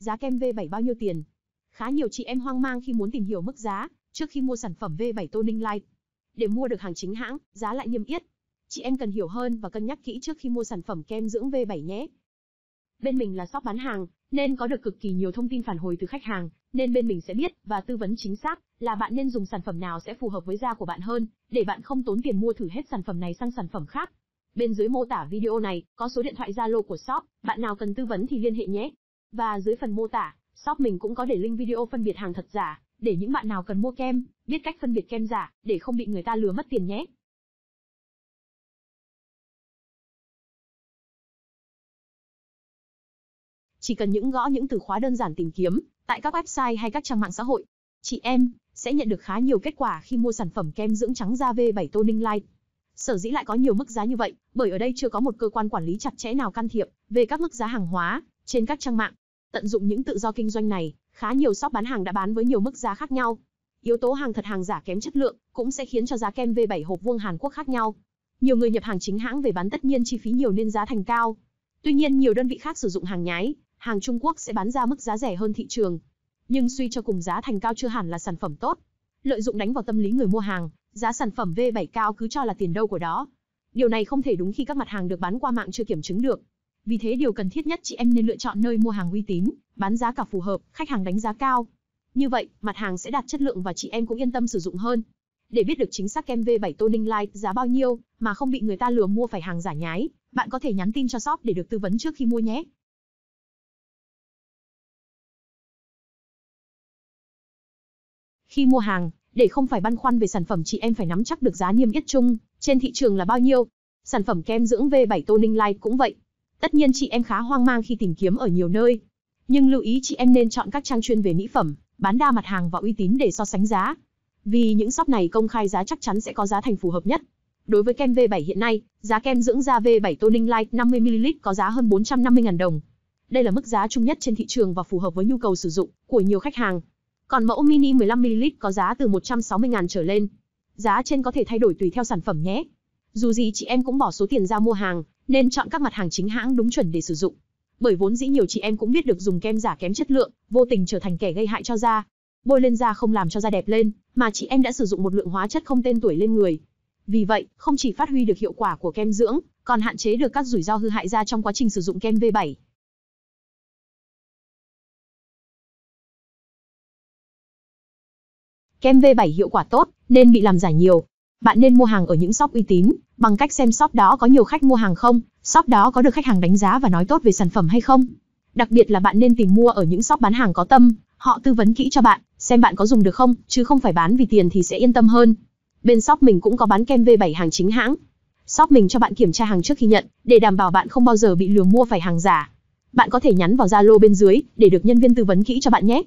giá kem V7 bao nhiêu tiền? Khá nhiều chị em hoang mang khi muốn tìm hiểu mức giá trước khi mua sản phẩm V7 Toning Light. Để mua được hàng chính hãng, giá lại niêm yết. Chị em cần hiểu hơn và cân nhắc kỹ trước khi mua sản phẩm kem dưỡng V7 nhé. Bên mình là shop bán hàng, nên có được cực kỳ nhiều thông tin phản hồi từ khách hàng, nên bên mình sẽ biết và tư vấn chính xác là bạn nên dùng sản phẩm nào sẽ phù hợp với da của bạn hơn, để bạn không tốn tiền mua thử hết sản phẩm này sang sản phẩm khác. Bên dưới mô tả video này có số điện thoại Zalo của shop, bạn nào cần tư vấn thì liên hệ nhé. Và dưới phần mô tả, shop mình cũng có để link video phân biệt hàng thật giả, để những bạn nào cần mua kem, biết cách phân biệt kem giả, để không bị người ta lừa mất tiền nhé. Chỉ cần những gõ những từ khóa đơn giản tìm kiếm tại các website hay các trang mạng xã hội, chị em sẽ nhận được khá nhiều kết quả khi mua sản phẩm kem dưỡng trắng da V7 Toning Light. Sở dĩ lại có nhiều mức giá như vậy, bởi ở đây chưa có một cơ quan quản lý chặt chẽ nào can thiệp về các mức giá hàng hóa trên các trang mạng. Tận dụng những tự do kinh doanh này, khá nhiều shop bán hàng đã bán với nhiều mức giá khác nhau. Yếu tố hàng thật hàng giả kém chất lượng cũng sẽ khiến cho giá kem V7 hộp vuông Hàn Quốc khác nhau. Nhiều người nhập hàng chính hãng về bán tất nhiên chi phí nhiều nên giá thành cao. Tuy nhiên nhiều đơn vị khác sử dụng hàng nhái, hàng Trung Quốc sẽ bán ra mức giá rẻ hơn thị trường. Nhưng suy cho cùng giá thành cao chưa hẳn là sản phẩm tốt. Lợi dụng đánh vào tâm lý người mua hàng, giá sản phẩm V7 cao cứ cho là tiền đâu của đó. Điều này không thể đúng khi các mặt hàng được bán qua mạng chưa kiểm chứng được. Vì thế điều cần thiết nhất chị em nên lựa chọn nơi mua hàng uy tín, bán giá cả phù hợp, khách hàng đánh giá cao. Như vậy, mặt hàng sẽ đạt chất lượng và chị em cũng yên tâm sử dụng hơn. Để biết được chính xác kem V7 Toning Light giá bao nhiêu mà không bị người ta lừa mua phải hàng giả nhái, bạn có thể nhắn tin cho shop để được tư vấn trước khi mua nhé. Khi mua hàng, để không phải băn khoăn về sản phẩm chị em phải nắm chắc được giá niêm yết chung trên thị trường là bao nhiêu. Sản phẩm kem dưỡng V7 Toning Light cũng vậy. Tất nhiên chị em khá hoang mang khi tìm kiếm ở nhiều nơi. Nhưng lưu ý chị em nên chọn các trang chuyên về mỹ phẩm, bán đa mặt hàng và uy tín để so sánh giá. Vì những shop này công khai giá chắc chắn sẽ có giá thành phù hợp nhất. Đối với kem V7 hiện nay, giá kem dưỡng da V7 Toning Light 50ml có giá hơn 450.000 đồng. Đây là mức giá chung nhất trên thị trường và phù hợp với nhu cầu sử dụng của nhiều khách hàng. Còn mẫu mini 15ml có giá từ 160.000 trở lên. Giá trên có thể thay đổi tùy theo sản phẩm nhé. Dù gì chị em cũng bỏ số tiền ra mua hàng, nên chọn các mặt hàng chính hãng đúng chuẩn để sử dụng. Bởi vốn dĩ nhiều chị em cũng biết được dùng kem giả kém chất lượng, vô tình trở thành kẻ gây hại cho da. Bôi lên da không làm cho da đẹp lên, mà chị em đã sử dụng một lượng hóa chất không tên tuổi lên người. Vì vậy, không chỉ phát huy được hiệu quả của kem dưỡng, còn hạn chế được các rủi ro hư hại da trong quá trình sử dụng kem V7. Kem V7 hiệu quả tốt, nên bị làm giả nhiều. Bạn nên mua hàng ở những shop uy tín, bằng cách xem shop đó có nhiều khách mua hàng không, shop đó có được khách hàng đánh giá và nói tốt về sản phẩm hay không. Đặc biệt là bạn nên tìm mua ở những shop bán hàng có tâm, họ tư vấn kỹ cho bạn, xem bạn có dùng được không, chứ không phải bán vì tiền thì sẽ yên tâm hơn. Bên shop mình cũng có bán kem V7 hàng chính hãng. Shop mình cho bạn kiểm tra hàng trước khi nhận, để đảm bảo bạn không bao giờ bị lừa mua phải hàng giả. Bạn có thể nhắn vào Zalo bên dưới để được nhân viên tư vấn kỹ cho bạn nhé.